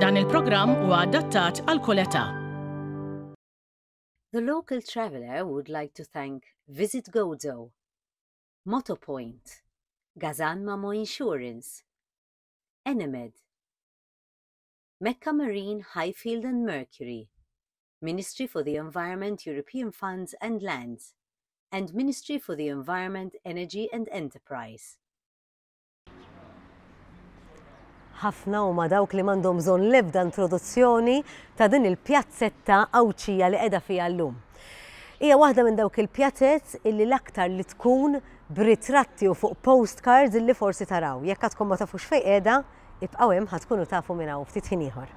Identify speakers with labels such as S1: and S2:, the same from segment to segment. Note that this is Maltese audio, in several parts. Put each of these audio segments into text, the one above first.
S1: Dan il adattat għal
S2: The local traveler would like to thank Visit Gozo, Motopoint, Gazan Mamo Insurance, Enemed, Mecca Marine, Highfield and Mercury, Ministry for the Environment, European Funds and Lands, and Ministry for the Environment, Energy and Enterprise.
S3: Ħafna huma dawk li m'għandhom bżonn l-ebda introduzzjoni ta' din il-pjazzetta Għawdxija li qiegħda fiha llum. Hija waħda minn dawk il-pjazzett illi l-aktar li tkun b'ritratti u fuq postcards illi forsi taraw. Jekk għadkom ma tafux fejn qiegħda, ibqgħu hemm ħa tkunu tafu minn hawn ftit ħin ieħor.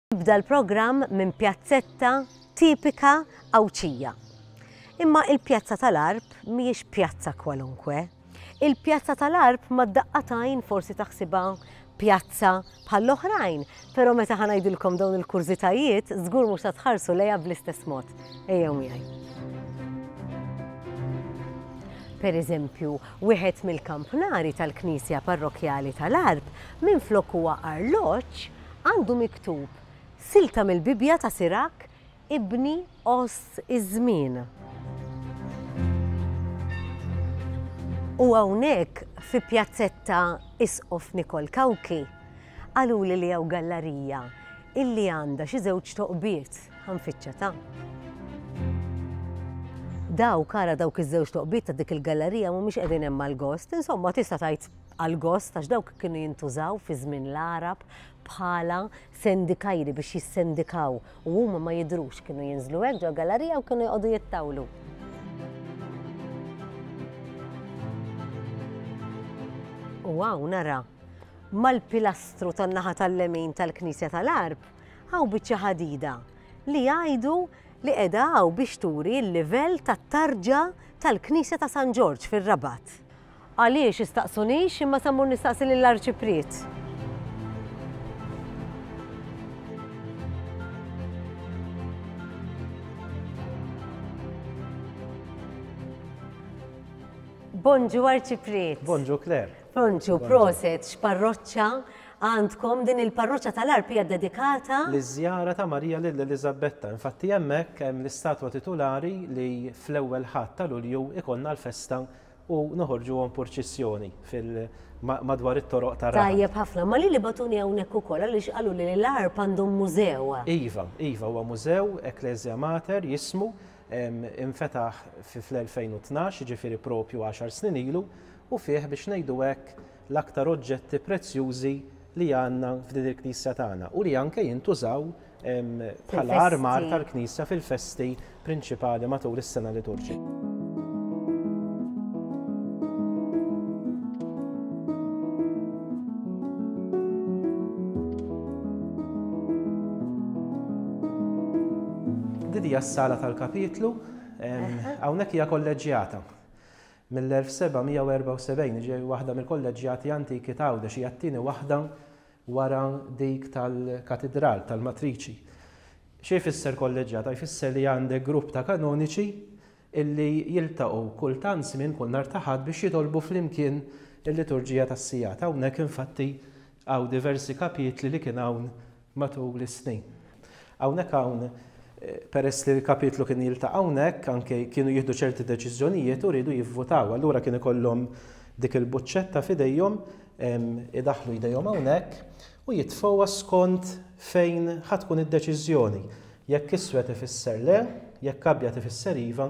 S3: Jibda l-programm minn pjazzetta tipika Għawdxija. Imma il-Pjazza tal-Għarb mhijiex pjazza kwalunkwe. Il-Pjazza tal-Għarb mad-daqqa t'għajn forsi taħsibha pjazza bħall-oħrajn, però meta ħa ngħidilkom dawn il-kurżitajiet, żgur mhux se tħarsu lejha bl-istess mod. Ejjew miegħi. Per eżempju, wieħed mill-kampnari tal-Knisja Parrokkjali tal-Għarb minflok huwa arloġġ, għandu miktub silta mill-Bibbja ta' Sirak ibni Għożż iż-Żmien. U hawnhekk fi Pjazzetta Isqof Nikol Cauchi qaluli li hawn gallarija illi għandha xi żewġ toqbiet, ħa nfittxha ta. Dawk ara dawk iż-żewġ toqbiet ta' dik il-gallarija mhumiex qegħdin hemm għall-gost, insomma tista' tgħid għall-gost għax dawk kienu jintużaw fi żmien l-Għarab bħala sendikajri biex jissendikaw u huma ma jidhrux kienu jinżlu hekk ġo gallarija u kienu jqogħdu jittawlu. U hawn nara mal-pilastru tan-naħa tal-lemin tal-Knisja tal-Arb hawn biċċa ħadida li jgħidu li qiegħda hawn biex turi l-livell tat-tarġa tal-Knisja ta' San Ġorġ fir-Rabat. Għaliex, istaqsunix, imma sa mmur nistaqsi lill-Arċipriet. Bonġu Arċipriet.
S4: Bonġu Kler.
S3: Bonġu, proset, x'parroċċa għandkom din il-parroċċa tal-Arpija dedikata?
S4: L-żjara ta' Marija lil Eliżabetta. Infatti hemmhekk hemm l-istatwa titulari li fl-ewwel ħadd ta' Lulju ikollna l-festa u noħorġuhom purċissjoni fil madwar it-toroq ta' Raħat.
S3: Tajjeb ħafna, ma lili bagħtuni hawnhekk ukoll għaliex qaluli li l-Għarb għandhom mużew.
S4: Iva, iva huwa mużew, Ecclesia Mater jismu, infetaħ fl-2012, jiġifieri proprju għaxar snin ilu, u fih biex ngħidu hekk l-aktar oġġetti prezzjużi li għandna f'din il-knisja tagħna u li anke jintużaw bħala armar tal-knisja fil-festi prinċipali matul is-sena liturġika. Din hija s-sala tal-kapitlu, hawnhekk hija kolleġġjata. Mill-1774 hi ġej waħda mill-kolleġġjati antiki ta' Għawdex, hija t-tieni waħda wara dik tal-Katidral tal-Matriċi. Xi jfisser kolleġġjata? Jfisser li għandek grupp ta' kanoniċi illi jiltaqgħu kull tant żmien, kull nhar ta' Ħadd biex jitolbu flimkien il-liturġija tas-sigħat. Hawnhekk infatti hawn diversi kapitli li kien hawn matul is-snin. Hawnhekk hawn, peress li l-Kapitlu kien jiltaqa' hawnhekk, anke kienu jieħdu ċerti deċiżjonijiet u riedu jivvutaw. Allura kien ikollhom dik il-buċċetta f'idejhom, idaħħlu jdejhom hawnhekk u jitfgħuha skont fejn ħa tkun id-deċiżjoni. Jekk iswed ifisser le, jekk abjad ifisser iva,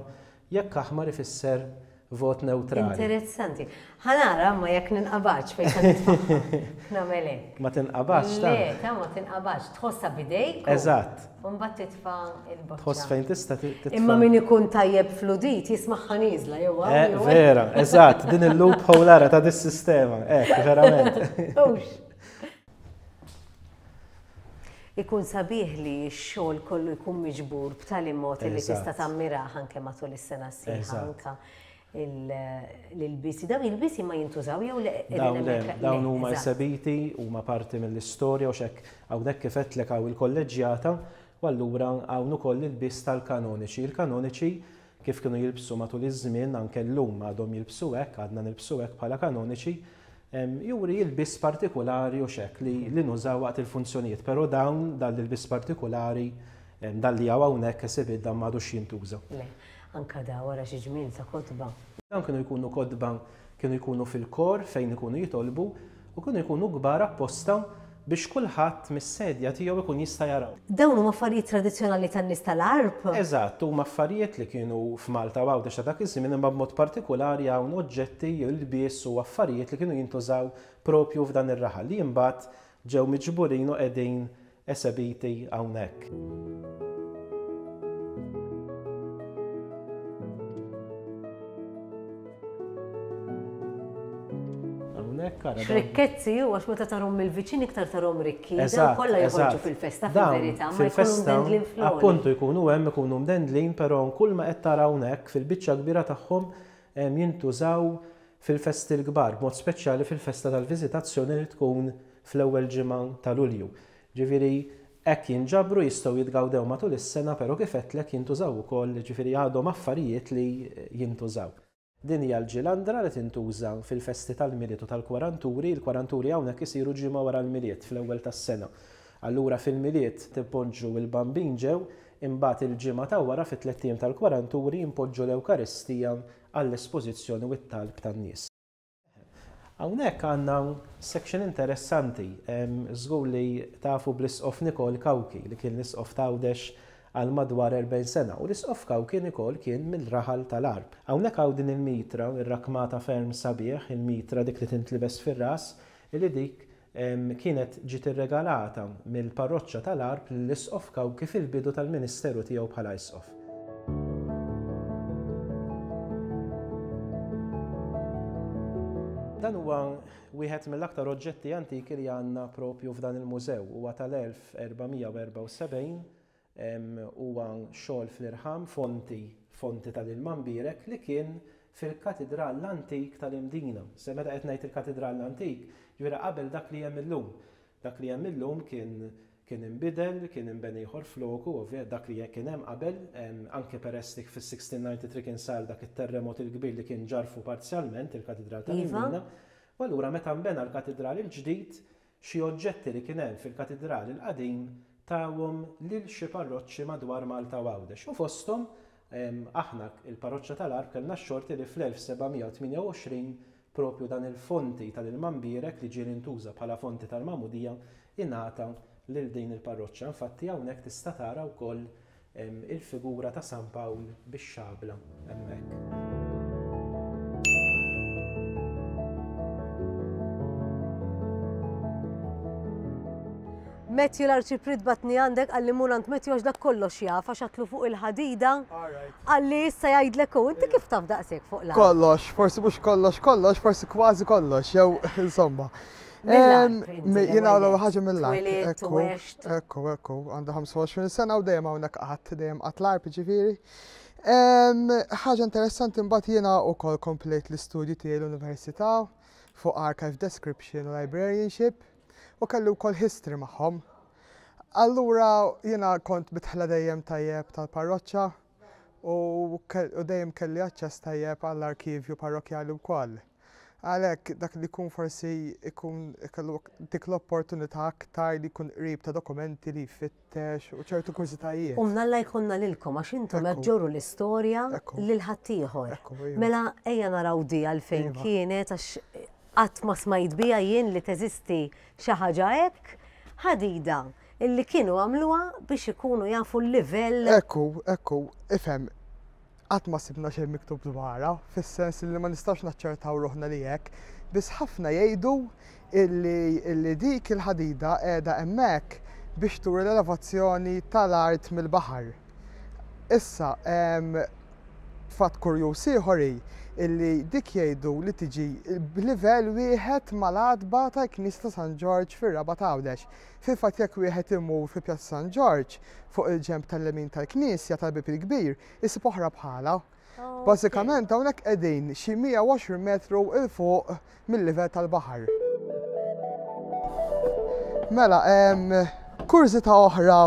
S4: Jekk aħmar ifisser vot newtrali.
S3: Interessanti. Ħa nara imma jekk ninqabadx fejn se nitfagħha. Nagħmel hekk.
S4: Ma tinqabadx tant.
S3: Le, ta' ma tinqabadx. Tħossha b'idejk.
S4: Eżatt.
S3: U mbagħad titfa' l-boċċa.
S4: Tħoss fejn tista' titfa'.
S3: Imma min ikun tajjeb fl-udit jismagħha nieżla jew
S4: hawn
S3: jew hemm.
S4: Vera, eżatt, din il-loophole ara ta' dis-sistema. Hekk, verament.
S3: Hux. Ikun sabiħ li x-xogħol kollu jkun miġbur b'tali mod li tista' tammirah anke matul is-sena
S4: sħiħa
S3: anke l-bisi. Dawn il-bisi ma jintużaw jew le?
S4: Dawn huma esebiti, huma parti mill-istorja u x'hekk hawnhekk kif għedtlek hawn il-kolleġġjata u allura hawn ukoll il-bis tal-kanoniċi. Il-kanoniċi Kif kienu jilbsu matul iż-żmien, anke llum għadhom jilbsu hekk, għadna nilbsu hekk bħala kanoniċi, juri ilbies partikulari u x'hekk li nużaw waqt il-funzjonijiet, però dawn, dan l-ilbies partikulari, dan li hawn hawnhekk esibit dan m'għadux jintuża.
S3: Le, anke dawn ara xi ġmiel ta' kotba!
S4: Dawn kienu jkunu kotba, kienu jkunu fil-kor fejn ikunu jitolbu U kienu jkunu kbar apposta biex kulħadd mis-sedja tiegħu jkun jista' jarahom.
S3: Dawn huma affarijiet tradizzjonali tan-nies tal-Għarb?
S4: Eżatt, huma affarijiet li kienu f'Malta u Għawdex ta' dak iż-żmien imma b'mod partikulari hawn oġġetti, ilbies u affarijiet li kienu jintużaw proprju f'dan ir-raħal li imbagħad ġew miġburin u qegħdin Esebiti hawnhekk.
S3: Rikkezzi u għax meta tarom mill-viċin iktar tarom rikki.
S4: Eżatt.
S3: Kollha joħorġu fil-festa fil-verità, ma
S4: jkunux
S3: mdendlin fl
S4: Appuntu jkunu hemm ikunu mdendlin, però kull ma qed tara hawnhekk fil-biċċa kbira tagħhom jintużaw fil-festi l-kbar, b'mod speċjali fil-festa tal-Viżitazzjoni li tkun fl-ewwel ġimgħa ta' Lulju. Jiġifieri hekk jinġabru, jistgħu jitgawdew matul is-sena, però kif għedtlek jintużaw ukoll, jiġifieri għadhom affarijiet li jintużaw. Din hija l-ġilandra li tintuża fil-festi tal-Milied u tal-Kwaranturi. Il-Kwaranturi hawnhekk isiru ġimgħa wara l-Milied, fl-ewwel tas-sena. Allura fil-Milied tippoġġu l-Bambin ġew, Imbagħad il-ġimgħa ta' wara fit-tlett ijiem tal-kwaranturi jinpoġġu l-Ewkaristija għall-espożizzjoni u t-talb tan-nies. Hawnhekk għandna section interessanti. Żgur li tafu bl-Isqof Nicole Cauchi li kien l-Isqof t'Għawdex għal madwar 40 sena u l-Isqof Cauchi Nicole kien mill-raħal tal-Għarb. Hawnhekk hawn din il-mitra irrakkmata ferm sabiħ, il-mitra dik li tintlibes fir-ras, li dik kienet ġiet irregalata mill-Parroċċa tal-Għarb lill-Isqof Cauchi fil-bidu tal-ministeru tiegħu bħala Isqof. Dan huwa wieħed mill-aktar oġġetti antiki li għandna proprju f'dan il-mużew. Huwa tal-1474 Huwa xogħol fl-irħam fonti, fonti tal-ilma mbierek li kien fil-Katidrall antik tal-Imdina. Se meta qed ngħid il-Katidrall antik, ġifieri qabel dak li hemm illum. Dak li hemm illum kien kien inbidel, kien inbena ieħor floku, ovvja dak li kien hemm qabel, anke peress li fis-1693 kien sar dak it-terremot il-kbir li kien ġarrfu parzjalment il-Katidrall tal-Imdina. U allura meta nbena l-Katidrall il-ġdid, Xi oġġetti li kien hemm fil-Katidrali l-qadim tawhom lil xi parroċċi madwar Malta u Għawdex u fosthom aħna, il-Parroċċa tal-Għarb kellna x-xorti li fl-1728 proprju dan il-fonti tal-ilma mbierek li ġieli ntuża bħala fonti tal-magħmudija ingħata lil din il-parroċċa. Infatti hawnhekk tista' tara wkoll Hemm il-figura ta' San Pawl bix-xabla hemmhekk.
S3: Matthew l-arċiprit batni għandek għalli mur għand Matthew għax dak kollox jaf għax għatlu fuq il-ħadida għalli issa jgħidlek u inti kif taf daqsek fuq l
S5: Kollox, forsi mhux kollox kollox, forsi kważi kollox, jew insomma. Jina għallu ħagġa
S3: mill-art.
S5: Ekku, ekku, ekku, għanda 25 sena u dejjem hawnhekk qatt, dejjem qatt l-arp ġifieri. ħaġa interessanti mbagħad jiena wkoll komplejt l-istudji tiegħi l-università fuq archive description u librarianship u kelli wkoll history magħhom. Allura jiena kont bitħla dejjem tajjeb tal-parroċċa u dejjem kelli aċċess tajjeb għall-arkivju parrokjali wkoll. Għalhekk dak li jkun forsi jkun ikollu dik l-opportunità aktar li jkun qrib ta' dokumenti li jfittex u ċertu kurżitajiet.
S3: U mnalla jkollna lilkom għax intom
S5: qed
S3: ġorru l-istorja lil ħaddieħor. Mela ejja naraw di għalfejn kienet għax qatt ma smajt biha jien li teżisti xi ħaġa hekk, ħadida illi kienu għamluha biex ikunu jafu l-livell.
S5: Ekku, ekku, ifhem. Qatt ma sibna xejn miktub dwarha, fis-sens illi ma nistgħux naċċertaw ruħna li hekk, biss ħafna jgħidu illi illi dik il-ħadida qiegħda hemmhekk biex turi l-elevazzjoni tal-art mill-baħar. Issa, fatt kurjuż ieħor hi illi dik jgħidu li tiġi b'livell wieħed mal-għatba tal-Knisja ta' San Ġorġ fir-Raba' t'Għawdex. Fil-fatt jekk wieħed imur fi Pjazza San Ġorġ, fuq il-ġenb tal-lemin tal-Knisja tal-Bieb il-Kbir, isib oħra bħalha. Bażikament hawnhekk qegħdin xi 120 metru 'l fuq mil-livell tal-baħar. Mela, kurżità oħra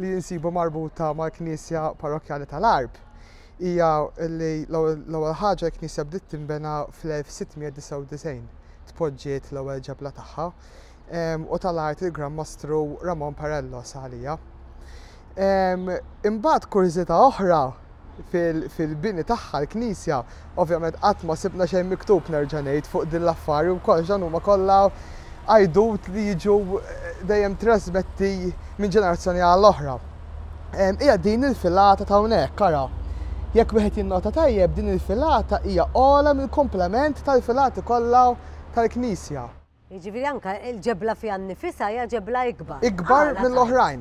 S5: li insibu marbuta mal-Knisja Parrokkjali tal-Għarb hija li l-ewwel ħaġa l-Knisja bdiet tinbena fl-1699 tpoġġiet l-ewwel ġebla tagħha. u tal-art il-Gran Mastru Ramon Parello Scalia. Imbagħad kurżità oħra fil-bini tagħha l-knisja, ovvjament qatt ma sibna xejn miktub nerġa' ngħid fuq din l-affari u kollox dan huma kollha għajdut li jiġu eh, dejjem trasmetti minn ġenerazzjoni għall oħra. Hija din il-filata ta' hawnhekk, kara. Jekk wieħed jinnota tajjeb din il-filata hija ola mill-komplement tal-filati kollha tal-Knisja.
S3: Jiġifieri anke l-ġebla fiha nnifisha hija ġebla ikbar.
S5: Ikbar mill-oħrajn.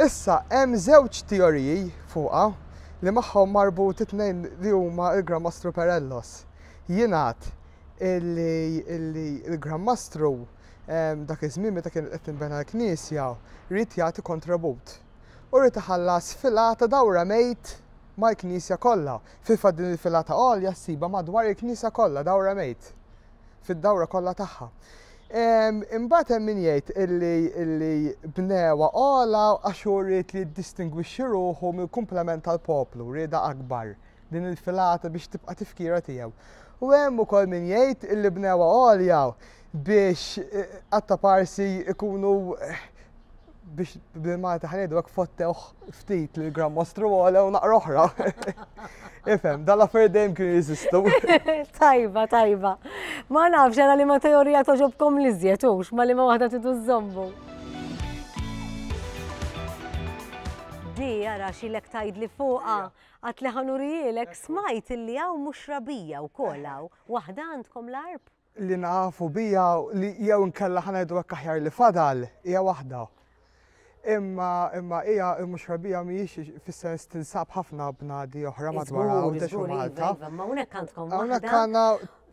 S5: Issa, hemm żewġ teoriji fuqha li magħhom marbut it-tnejn li huma l-Gran Mastru Perellos. Jingħad illi illi l-Gran Mastru dak iż-żmien meta kienet qed tinbena l-knisja ried jagħti kontribut u ried iħallas filata dawra mejt mal-knisja kollha. Fil-fatt din il-filata għolja ssibha madwar il-knisja kollha dawra mejt. fid-dawra kollha tagħha. Imbagħad hemm min jgħid illi bnewha ogħla għax hu ried li jiddistingwixxi ruħu mill-kumplament tal-poplu, rieda akbar din il-filata biex tibqa' tifkira tiegħu. U hemm ukoll min jgħid illi bnewha għolja biex qatta eh, parsi ikunu eh, biex bil-Malta ħanedu għak fottewħ ftit li l-gram mostru għala u naqra oħra. Ifem, dalla fer dejjem kienu jizistu.
S3: Tajba, tajba. Ma nafx għana li ma teorija toġobkom li zjetux, ma li ma wahda tidu zombu. Di, għara, xilek tajd li fuqa, għat li ħanurijilek smajt li għaw mux rabija u kolaw, wahda għandkom l-arb?
S5: li nafu biha li jew inkella ħa ngħidu hekk aħjar li fadal hija waħda. Imma imma hija mhux rebija mhijiex fis-sens tinsab ħafna bnadi oħra madwar hawn iva, iva, Malta.
S3: Imma hawnhekk għandkom
S5: hawnhekk għandna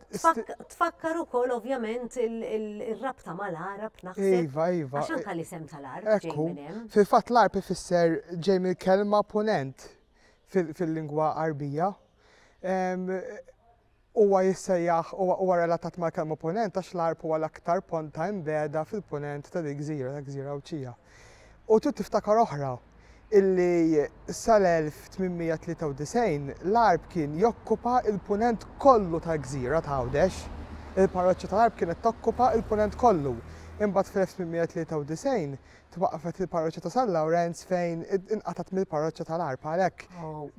S3: Tfakkar ukoll ovvjament il-rabta mal-Arab naħseb.
S5: Iva, iva.
S3: Għax anka l-isem tal-Arab.
S5: Ekku, fil-fatt l-Arab ifisser ġej mill-kelma ponent fil-lingwa Arbija. Huwa jissejjaħ huwa huwa relatat mal-kelma Punent għax l-Għarb huwa l-aktar pont ta' imbegħda fil-Punent ta' dil-gżira, tal-gżira Għawdxija. U trid tiftakar oħra, illi sal-1893 l-Għarb kien jokkupa l-Punent kollu tal-gżira ta' Għawdex. Il-parroċċa tal-Għarb kienet tokkupa l-Punent kollu. Imbagħad fl-1893 twaqqfet il-parroċċa ta' San Lawrenz fejn inqatat mill-parroċċa tal-Arpa għalhekk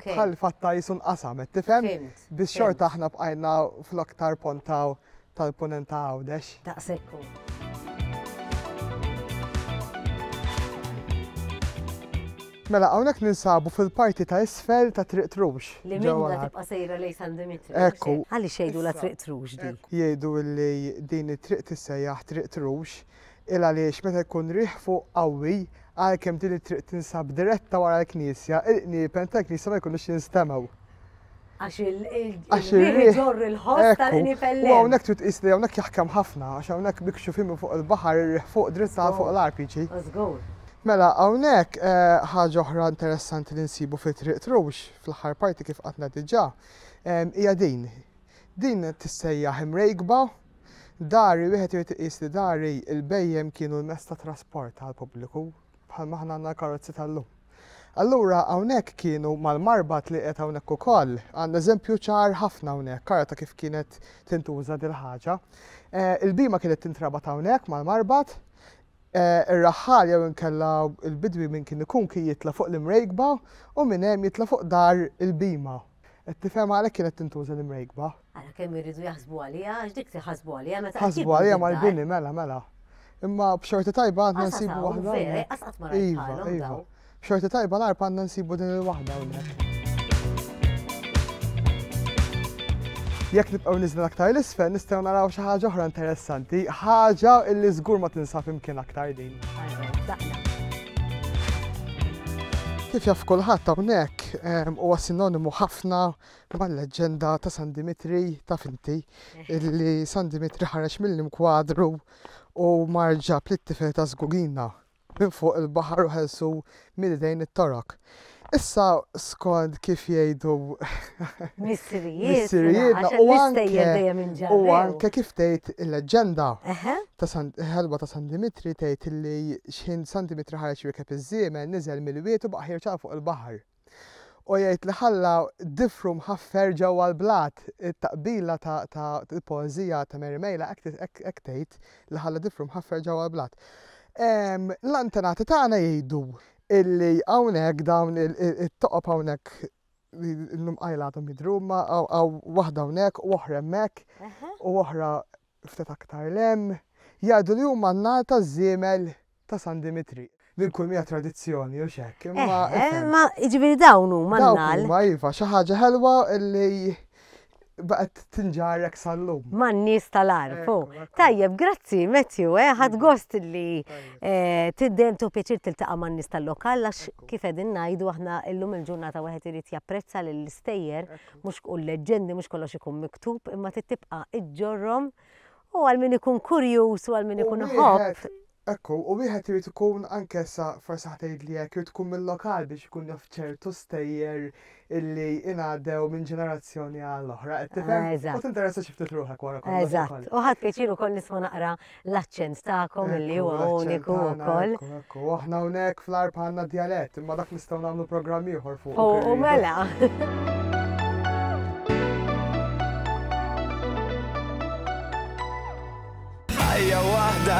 S5: bħal fatta jisun qasam qed tifhem biex xorta aħna bqajna flok tar pontaw tal-punent ta' Għawdex.
S3: Daqsekku.
S5: Mela, hawnhekk ninsabu fil-parti ta' isfel ta' Triq Trux.
S3: Li minna tibqa' sejra lej San Dimitri.
S5: Ekku.
S3: Għaliex jgħidu la Triq Trux din?
S5: Jgħidu li din it-triq tissejjaħ Triq Trux Ilgħaliex meta jkun riħ fuq qawwi, għalkemm din it-triq tinsab diretta wara l-knisja, il-qniepen tal-knisja ma jkunux jinstemgħu.
S3: Għax ir-riħ iġorr il-ħoss tal-qniepen l-hemm.
S5: U hawnhekk trid tqis li hawnhekk jaħkem ħafna, għax hawnhekk mikxufin minn fuq il-baħar, ir-riħ fuq dritt għal fuq l-għarb jiġi. Żgur. Mela, hawnhekk ħaġa oħra interessanti li nsibu fi Triq Trux, fl-aħħar parti kif għadna diġà, hija din. Din tissejjaħ imrejkba. Dari, wieħed irid iqis li dari l-bhejjem kienu l-mezz ta' trasport għall-pubbliku, bħalma aħna għandna l-karozzi tal-lum. Allura hawnhekk kienu mal-marbat li qiegħed hawnhekk ukoll, għandna eżempju ċar ħafna hawnhekk, ara ta' kif kienet tintuża dil-ħaġa. Eh, il-bhima kienet tintrabat hawnhekk mal-marbat, Eh, ir-raħħal jew inkella il-bidwi minn kien ikun kien jitla fuq l-imrejkba u minn hemm jitla fuq dar il-bima Qed tifhem għalhekk kienet tintuża l-imrejkba.
S3: Ara kemm iridu jaħsbu għaliha, għax dik tiħasbu għaliha meta.
S5: Ħasbu għaliha mal-bini mela mela. Imma b'xorti tajba għandna nsibu waħda. Iva, iva. B'xorti tajba l-arpa għandna nsibu din il-waħda hawnhekk. Jekk nibqgħu niżlu aktar l-isfel nistgħu naraw xi ħaġa oħra interessanti, ħaġa illi żgur ma tinsab imkien aktar din. Kif jaf kulħadd hawnhekk ehm, huwa sinonimu ħafna mal-leġġenda ta' San Dimitri ta' Finti illi San Dimitri ħareġ mill-imkwadru u marġa plit-tifel ta' żgugina minn fuq il-baħar u ħelsu Minn idejn it-Torok. Issa skond kif jgħidu
S3: missirijietna
S5: u anke kif tgħid
S3: il-leġġenda
S5: ta' ħelwa ta' San Dimitri tgħid li xħin San Dimitri ħareġ jirkeb iż-żiemel niżel mill-wied u baqa' jirċa fuq il-baħar. U jgħid li ħalla difru mħaffer ġewwa l-blat. It-taqbila ta' il-poeżija ta' Mary Mejla hekk tgħid li ħalla tiflu mħaffer ġewwa l-blat. L-antenati tagħna jgħidu illi hawnhekk dawn it-toqob hawnhekk l-lum qajlatom jidru, ma għaw wahda hawnhekk u oħra hemmhekk u oħra ftit aktar lem. Jgħidu li huma n-nar taż-żiemel ta' San Dimitri. Din kull mija tradizzjoni hux hekk, imma ifhem.
S3: Ma jiġifieri dawn
S5: huma
S3: l-għal.
S5: Dawk huma iva, xi ħaġa ħelwa li baqgħet tinġarr
S3: hekk sal-lum. Man-nies
S5: tal-għar, fu.
S3: Tajjeb, grazzi Matthew, eh, ħadt gost li dejjem tieħu pjaċir tiltaqa' man-nies tal-lokal għax kif qegħdin ngħidu aħna llum il-ġurnata wieħed irid japprezza lill-istejjer mhux u l-leġġendi mhux kollox ikun miktub imma trid tibqa' iġġorrhom U għal min ikun kurjuż u għal min ikun iħobb.
S5: Ekku, u wieħed irid ikun ankesa forsi ħa tgħidli hekk, irid ikun mil-lokal biex ikun jaf ċertu stejjer illi ingħadew minn ġenerazzjoni għal oħra, qed tifhem?
S3: Eżatt.
S5: U tinteressa xi ftit ruħek wara kollox.
S3: Eżatt. U ħadt pjaċir ukoll nisma' naqra l-aċċent tagħkom illi huwa uniku
S5: wkoll. U aħna hawnhekk fl-għarb għandna djalett, imma dak nistgħu nagħmlu programm ieħor fuqu.
S3: U mela.
S6: Ħajja waħda.